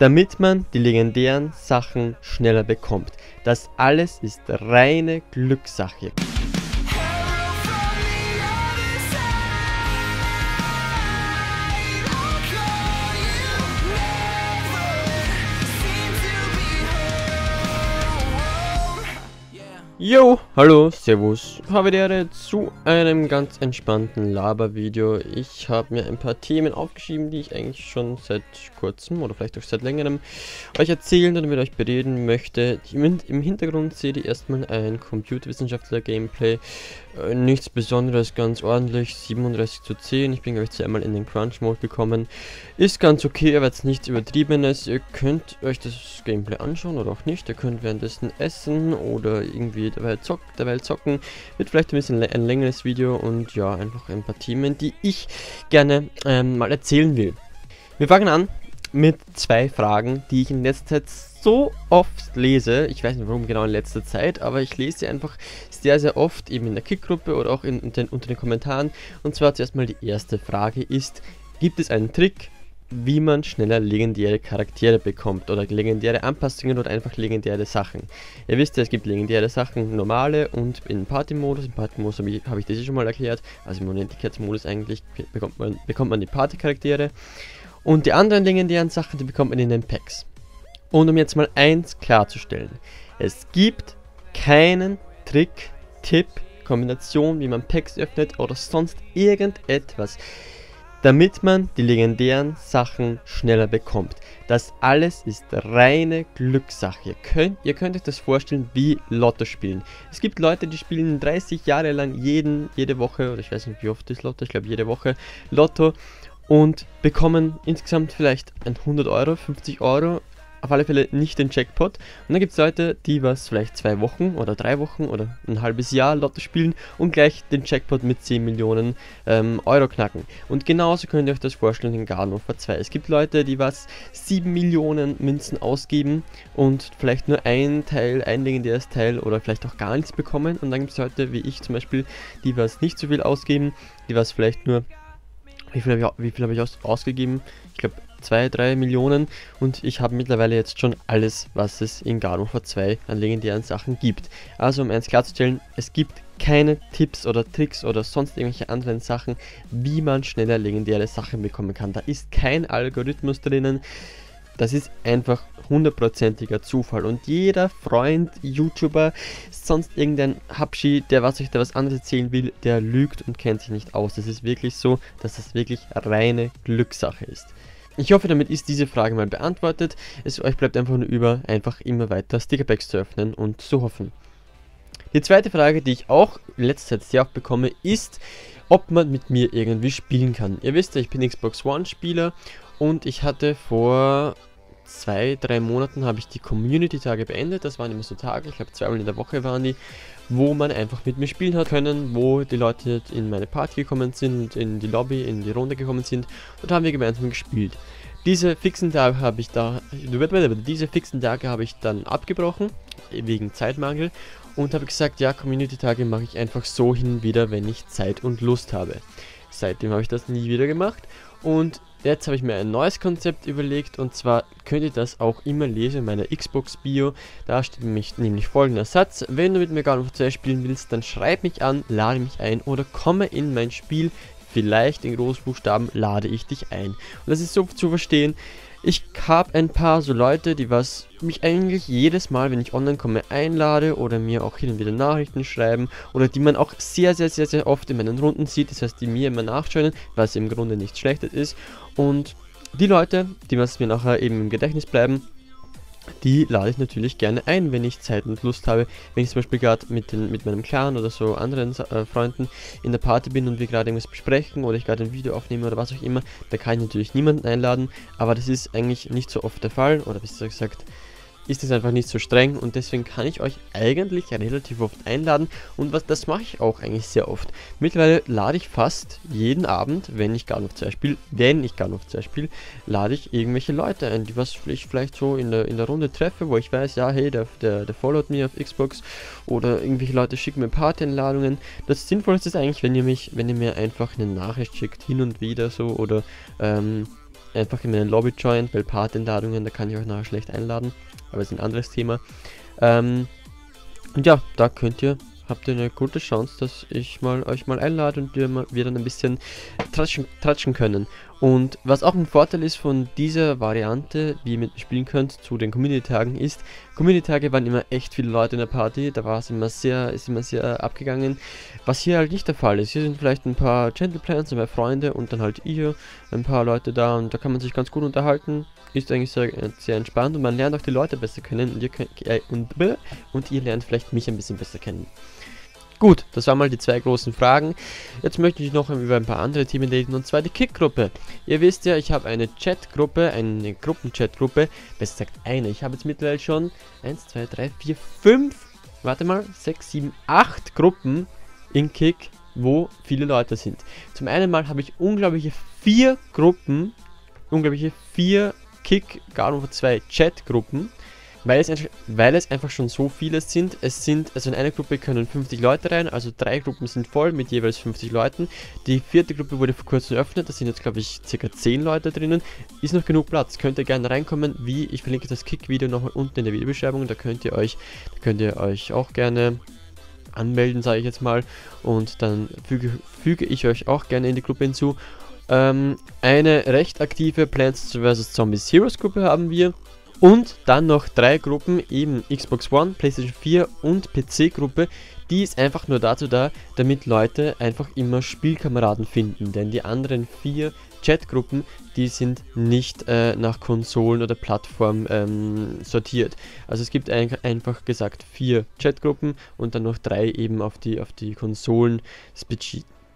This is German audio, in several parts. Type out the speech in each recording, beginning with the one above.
damit man die legendären Sachen schneller bekommt. Das alles ist reine Glückssache. Yo, hallo, servus, habe die Ehre zu einem ganz entspannten Laber-Video. Ich habe mir ein paar Themen aufgeschrieben, die ich eigentlich schon seit kurzem oder vielleicht auch seit längerem euch erzählen oder mit euch bereden möchte. Im Hintergrund seht ihr erstmal ein Computerwissenschaftler-Gameplay. Äh, nichts Besonderes, ganz ordentlich, 37 zu 10. Ich bin glaube ich zweimal in den Crunch-Mode gekommen. Ist ganz okay, aber jetzt nichts Übertriebenes. Ihr könnt euch das Gameplay anschauen oder auch nicht. Ihr könnt währenddessen essen oder irgendwie dabei, zock, dabei zocken. Wird vielleicht ein bisschen ein längeres Video und ja, einfach ein paar Themen, die ich gerne ähm, mal erzählen will. Wir fangen an mit zwei Fragen, die ich in letzter Zeit so oft lese. Ich weiß nicht warum genau in letzter Zeit, aber ich lese sie einfach sehr, sehr oft, eben in der Kickgruppe oder auch in, in den, unter den Kommentaren. Und zwar zuerst mal die erste Frage ist, gibt es einen Trick, wie man schneller legendäre Charaktere bekommt oder legendäre Anpassungen oder einfach legendäre Sachen. Ihr wisst ja, es gibt legendäre Sachen, normale und in Party-Modus. In Party-Modus habe ich, hab ich das schon mal erklärt. Also im Unendlichkeitsmodus eigentlich bekommt man, bekommt man die Party-Charaktere. Und die anderen legendären Sachen, die bekommt man in den Packs. Und um jetzt mal eins klarzustellen. Es gibt keinen Trick, Tipp, Kombination, wie man Packs öffnet oder sonst irgendetwas damit man die legendären Sachen schneller bekommt. Das alles ist reine Glückssache. Ihr könnt, ihr könnt euch das vorstellen wie Lotto spielen. Es gibt Leute, die spielen 30 Jahre lang jeden, jede Woche, oder ich weiß nicht wie oft ist Lotto, ich glaube jede Woche Lotto und bekommen insgesamt vielleicht 100 Euro, 50 Euro auf alle Fälle nicht den Jackpot. Und dann gibt es Leute, die was vielleicht zwei Wochen oder drei Wochen oder ein halbes Jahr Lotto spielen und gleich den Jackpot mit 10 Millionen ähm, Euro knacken. Und genauso könnt ihr euch das vorstellen in Garden of 2. Es gibt Leute, die was 7 Millionen Münzen ausgeben und vielleicht nur ein Teil, ein legendäres Teil oder vielleicht auch gar nichts bekommen. Und dann gibt es Leute wie ich zum Beispiel, die was nicht so viel ausgeben, die was vielleicht nur wie viel habe ich, hab ich aus, ausgegeben? Ich glaube 2, 3 Millionen und ich habe mittlerweile jetzt schon alles, was es in Garden of 2 an legendären Sachen gibt. Also um eins klarzustellen, es gibt keine Tipps oder Tricks oder sonst irgendwelche anderen Sachen, wie man schneller legendäre Sachen bekommen kann. Da ist kein Algorithmus drinnen. Das ist einfach hundertprozentiger Zufall. Und jeder Freund, YouTuber, sonst irgendein Habschi, der was euch da was anderes erzählen will, der lügt und kennt sich nicht aus. Das ist wirklich so, dass das wirklich reine Glückssache ist. Ich hoffe, damit ist diese Frage mal beantwortet. Es euch bleibt einfach nur über, einfach immer weiter Stickerpacks zu öffnen und zu hoffen. Die zweite Frage, die ich auch in letzter Zeit sehr oft bekomme, ist, ob man mit mir irgendwie spielen kann. Ihr wisst ja, ich bin Xbox One Spieler und ich hatte vor zwei, drei Monaten habe ich die Community-Tage beendet. Das waren immer so Tage, ich glaube zweimal in der Woche waren die, wo man einfach mit mir spielen hat können, wo die Leute in meine Party gekommen sind, in die Lobby, in die Runde gekommen sind und haben wir gemeinsam gespielt. Diese fixen Tage habe ich da, diese fixen Tage habe ich dann abgebrochen, wegen Zeitmangel und habe gesagt, ja, Community-Tage mache ich einfach so hin wieder, wenn ich Zeit und Lust habe. Seitdem habe ich das nie wieder gemacht und Jetzt habe ich mir ein neues Konzept überlegt und zwar könnt ihr das auch immer lesen in meiner Xbox Bio. Da steht nämlich, nämlich folgender Satz. Wenn du mit mir Garden of 2 spielen willst, dann schreib mich an, lade mich ein oder komme in mein Spiel. Vielleicht in Großbuchstaben lade ich dich ein. Und das ist so zu verstehen. Ich habe ein paar so Leute, die was mich eigentlich jedes Mal, wenn ich online komme, einlade oder mir auch hin und wieder Nachrichten schreiben oder die man auch sehr, sehr, sehr, sehr oft in meinen Runden sieht. Das heißt, die mir immer nachschauen, was im Grunde nichts Schlechtes ist. Und die Leute, die was mir nachher eben im Gedächtnis bleiben, die lade ich natürlich gerne ein, wenn ich Zeit und Lust habe. Wenn ich zum Beispiel gerade mit, mit meinem Clan oder so anderen äh, Freunden in der Party bin und wir gerade irgendwas besprechen oder ich gerade ein Video aufnehme oder was auch immer, da kann ich natürlich niemanden einladen, aber das ist eigentlich nicht so oft der Fall oder besser gesagt, ist es einfach nicht so streng und deswegen kann ich euch eigentlich relativ oft einladen und was das mache ich auch eigentlich sehr oft. Mittlerweile lade ich fast jeden Abend, wenn ich gar noch 2 spiele, wenn ich gar noch 2 spiele, lade ich irgendwelche Leute ein, die was ich vielleicht so in der, in der Runde treffe, wo ich weiß, ja hey, der, der, der followt mir auf Xbox oder irgendwelche Leute schicken mir Party-Einladungen. Das Sinnvollste ist eigentlich, wenn ihr mich, wenn ihr mir einfach eine Nachricht schickt, hin und wieder so oder ähm, einfach in meine Lobby joinen, weil Part-Einladungen, da kann ich euch nachher schlecht einladen, aber ist ein anderes Thema. Ähm, und ja, da könnt ihr habt ihr eine gute Chance, dass ich mal euch mal einlade und wir, dann ein bisschen tratschen, tratschen können. Und was auch ein Vorteil ist von dieser Variante, wie ihr mit spielen könnt, zu den Community-Tagen ist, Community-Tage waren immer echt viele Leute in der Party, da war es immer sehr, ist immer sehr abgegangen, was hier halt nicht der Fall ist. Hier sind vielleicht ein paar Gentle Plans, ein paar Freunde und dann halt ihr, ein paar Leute da und da kann man sich ganz gut unterhalten, ist eigentlich sehr, sehr entspannt und man lernt auch die Leute besser kennen und ihr, könnt, äh, und, und ihr lernt vielleicht mich ein bisschen besser kennen. Gut, das waren mal die zwei großen Fragen. Jetzt möchte ich noch über ein paar andere Themen reden, und zwar die Kick-Gruppe. Ihr wisst ja, ich habe eine Chat-Gruppe, eine Gruppen-Chat-Gruppe, besser gesagt eine. Ich habe jetzt mittlerweile schon 1, 2, 3, 4, 5, warte mal, 6, 7, 8 Gruppen in Kick, wo viele Leute sind. Zum einen mal habe ich unglaubliche vier Gruppen, unglaubliche vier Kick, gar nur zwei Chat-Gruppen weil es, weil es einfach schon so viele sind. Es sind, also in einer Gruppe können 50 Leute rein, also drei Gruppen sind voll mit jeweils 50 Leuten. Die vierte Gruppe wurde vor kurzem eröffnet, da sind jetzt glaube ich circa 10 Leute drinnen. Ist noch genug Platz, könnt ihr gerne reinkommen, wie ich verlinke das Kick-Video nochmal unten in der Videobeschreibung, da könnt ihr euch, da könnt ihr euch auch gerne anmelden, sage ich jetzt mal. Und dann füge, füge ich euch auch gerne in die Gruppe hinzu. Ähm, eine recht aktive Plants vs. Zombies Heroes Gruppe haben wir. Und dann noch drei Gruppen, eben Xbox One, PlayStation 4 und PC-Gruppe. Die ist einfach nur dazu da, damit Leute einfach immer Spielkameraden finden. Denn die anderen vier Chatgruppen, die sind nicht äh, nach Konsolen oder Plattform ähm, sortiert. Also es gibt ein, einfach gesagt vier Chatgruppen und dann noch drei eben auf die, auf die Konsolen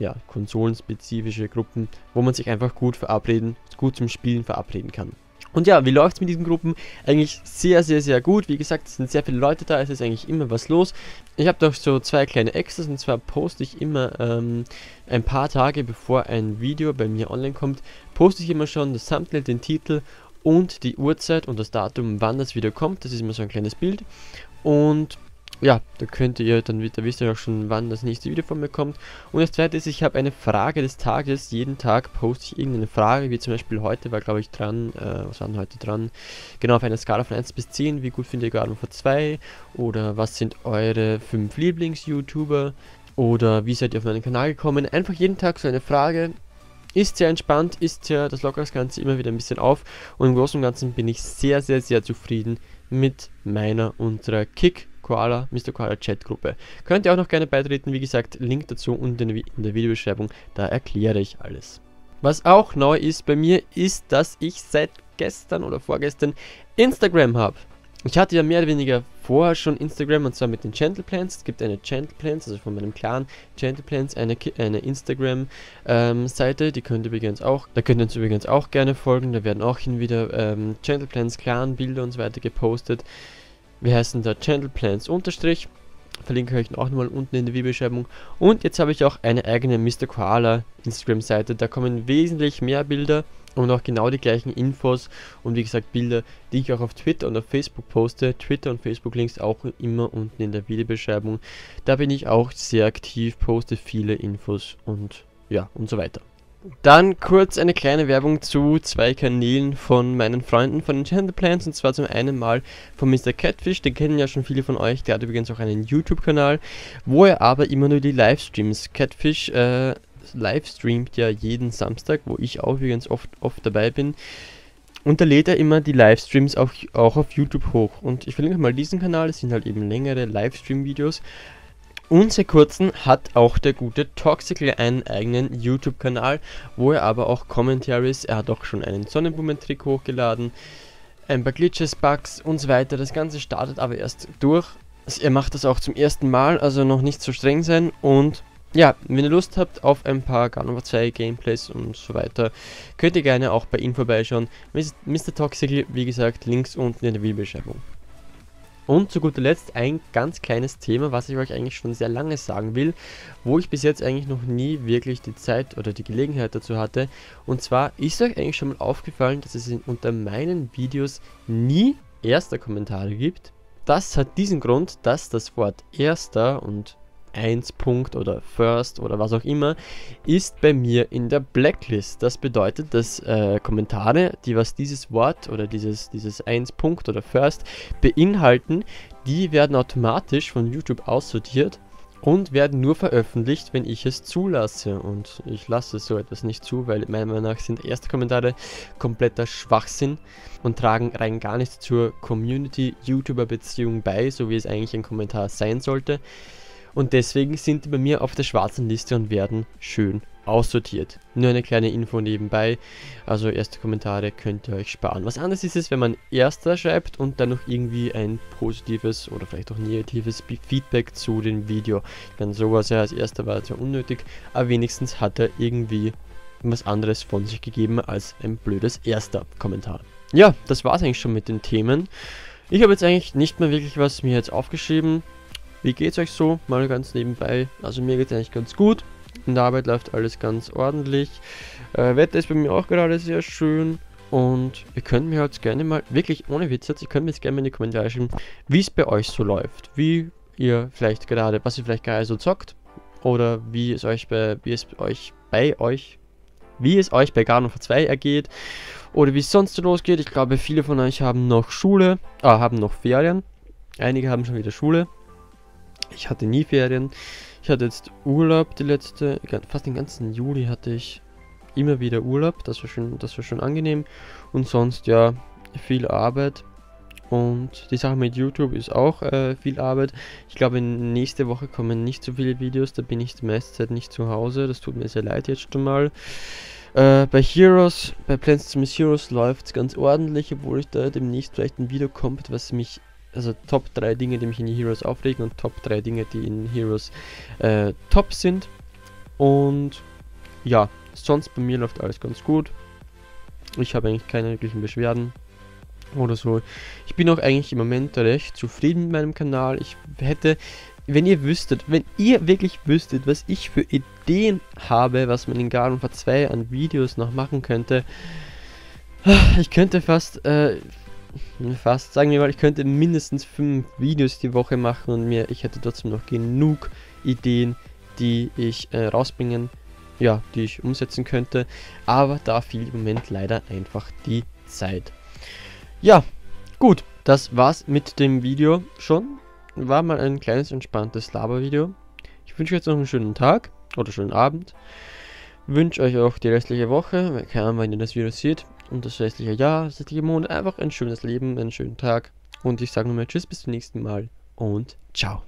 ja, konsolenspezifische Gruppen, wo man sich einfach gut verabreden, gut zum Spielen verabreden kann. Und ja, wie läuft es mit diesen Gruppen? Eigentlich sehr, sehr, sehr gut. Wie gesagt, es sind sehr viele Leute da, es ist eigentlich immer was los. Ich habe doch so zwei kleine Extras und zwar poste ich immer ähm, ein paar Tage bevor ein Video bei mir online kommt, poste ich immer schon das Thumbnail, den Titel und die Uhrzeit und das Datum, wann das Video kommt. Das ist immer so ein kleines Bild. Und ja, da könnt ihr dann, da wisst ihr auch schon, wann das nächste Video von mir kommt. Und das zweite ist, ich habe eine Frage des Tages. Jeden Tag poste ich irgendeine Frage, wie zum Beispiel heute war, glaube ich, dran, äh, was war denn heute dran? Genau, auf einer Skala von 1 bis 10, wie gut findet ihr Garden vor 2? Oder was sind eure 5 Lieblings-YouTuber? Oder wie seid ihr auf meinen Kanal gekommen? Einfach jeden Tag so eine Frage. Ist sehr entspannt, ist sehr, das lockert das Ganze immer wieder ein bisschen auf. Und im Großen und Ganzen bin ich sehr, sehr, sehr zufrieden mit meiner, unserer Kick Koala, Mr. Koala Chatgruppe. Könnt ihr auch noch gerne beitreten, wie gesagt, Link dazu unten in der Videobeschreibung, da erkläre ich alles. Was auch neu ist bei mir, ist, dass ich seit gestern oder vorgestern Instagram habe. Ich hatte ja mehr oder weniger vorher schon Instagram und zwar mit den Gentle Plans. Es gibt eine Gentle Plans, also von meinem Clan Gentle Plans, eine, eine Instagram-Seite, ähm, die könnt ihr übrigens auch, da könnt ihr uns übrigens auch gerne folgen. Da werden auch hin wieder ähm, Gentle Plans Clan Bilder und so weiter gepostet. Wir heißen da Channelplans unterstrich. Verlinke ich euch auch nochmal unten in der Videobeschreibung. Und jetzt habe ich auch eine eigene Mr. Koala Instagram-Seite. Da kommen wesentlich mehr Bilder und auch genau die gleichen Infos und wie gesagt Bilder, die ich auch auf Twitter und auf Facebook poste. Twitter und Facebook Links auch immer unten in der Videobeschreibung. Da bin ich auch sehr aktiv, poste viele Infos und ja und so weiter. Dann kurz eine kleine Werbung zu zwei Kanälen von meinen Freunden von Enchanted Plants und zwar zum einen mal von Mr. Catfish, den kennen ja schon viele von euch, der hat übrigens auch einen YouTube-Kanal, wo er aber immer nur die Livestreams, Catfish äh, livestreamt ja jeden Samstag, wo ich auch übrigens oft, oft dabei bin und da lädt er immer die Livestreams auch, auch auf YouTube hoch und ich verlinke mal diesen Kanal, es sind halt eben längere Livestream-Videos und seit kurzem hat auch der gute Toxical einen eigenen YouTube-Kanal, wo er aber auch Commentaries, er hat auch schon einen Sonnenblumen-Trick hochgeladen, ein paar Glitches, Bugs und so weiter. Das Ganze startet aber erst durch. Er macht das auch zum ersten Mal, also noch nicht so streng sein. Und ja, wenn ihr Lust habt auf ein paar Gun 2 Gameplays und so weiter, könnt ihr gerne auch bei ihm vorbeischauen. Mr. Toxical, wie gesagt, links unten in der Videobeschreibung. Und zu guter Letzt ein ganz kleines Thema, was ich euch eigentlich schon sehr lange sagen will, wo ich bis jetzt eigentlich noch nie wirklich die Zeit oder die Gelegenheit dazu hatte. Und zwar ist euch eigentlich schon mal aufgefallen, dass es unter meinen Videos nie erster Kommentare gibt. Das hat diesen Grund, dass das Wort erster und 1 Punkt oder First oder was auch immer, ist bei mir in der Blacklist. Das bedeutet, dass äh, Kommentare, die was dieses Wort oder dieses, dieses 1 Punkt oder First beinhalten, die werden automatisch von YouTube aussortiert und werden nur veröffentlicht, wenn ich es zulasse. Und ich lasse so etwas nicht zu, weil meiner Meinung nach sind erste Kommentare kompletter Schwachsinn und tragen rein gar nichts zur Community-YouTuber-Beziehung bei, so wie es eigentlich ein Kommentar sein sollte. Und deswegen sind die bei mir auf der schwarzen Liste und werden schön aussortiert. Nur eine kleine Info nebenbei. Also erste Kommentare könnt ihr euch sparen. Was anderes ist es, wenn man erster schreibt und dann noch irgendwie ein positives oder vielleicht auch negatives Feedback zu dem Video. Dann sowas ja als erster war sehr unnötig, aber wenigstens hat er irgendwie was anderes von sich gegeben als ein blödes erster Kommentar. Ja, das war es eigentlich schon mit den Themen. Ich habe jetzt eigentlich nicht mehr wirklich was mir jetzt aufgeschrieben. Wie geht's euch so? Mal ganz nebenbei. Also mir geht's eigentlich ganz gut. In der Arbeit läuft alles ganz ordentlich. Äh, Wetter ist bei mir auch gerade sehr schön. Und ihr könnt mir jetzt gerne mal, wirklich ohne Witz jetzt, ihr könnt mir jetzt gerne mal in die Kommentare schreiben, wie es bei euch so läuft. Wie ihr vielleicht gerade, was ihr vielleicht gerade so zockt. Oder wie es euch bei, wie es euch bei euch, wie es euch bei Garnova 2 ergeht. Oder wie es sonst so losgeht. Ich glaube, viele von euch haben noch Schule, äh, haben noch Ferien. Einige haben schon wieder Schule. Ich hatte nie Ferien. Ich hatte jetzt Urlaub, die letzte, fast den ganzen Juli hatte ich immer wieder Urlaub. Das war schon, das war schon angenehm. Und sonst ja viel Arbeit. Und die Sache mit YouTube ist auch äh, viel Arbeit. Ich glaube, nächste Woche kommen nicht so viele Videos. Da bin ich die meiste Zeit nicht zu Hause. Das tut mir sehr leid jetzt schon mal. Äh, bei Heroes, bei Plants to Miss Heroes läuft es ganz ordentlich, obwohl ich da demnächst vielleicht ein Video kommt, was mich also Top 3 Dinge, die mich in Heroes aufregen und Top 3 Dinge, die in Heroes äh, top sind. Und ja, sonst bei mir läuft alles ganz gut. Ich habe eigentlich keine wirklichen Beschwerden oder so. Ich bin auch eigentlich im Moment recht zufrieden mit meinem Kanal. Ich hätte, wenn ihr wüsstet, wenn ihr wirklich wüsstet, was ich für Ideen habe, was man in Garden 2 an Videos noch machen könnte, ich könnte fast äh, fast, sagen wir mal, ich könnte mindestens fünf Videos die Woche machen und mir, ich hätte trotzdem noch genug Ideen, die ich äh, rausbringen, ja, die ich umsetzen könnte. Aber da fiel im Moment leider einfach die Zeit. Ja, gut, das war's mit dem Video schon. War mal ein kleines entspanntes Laber-Video. Ich wünsche euch jetzt noch einen schönen Tag oder schönen Abend. Wünsche euch auch die restliche Woche, keine Ahnung, wann ihr das Video seht und das restliche Jahr, das restliche Monat einfach ein schönes Leben, einen schönen Tag. Und ich sage nochmal Tschüss, bis zum nächsten Mal und ciao.